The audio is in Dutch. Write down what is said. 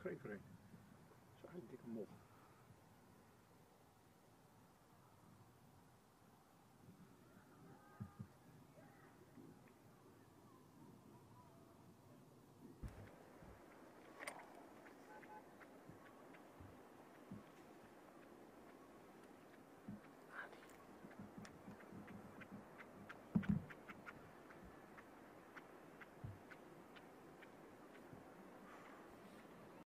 schreef er. Dat is eigenlijk een dikke mol.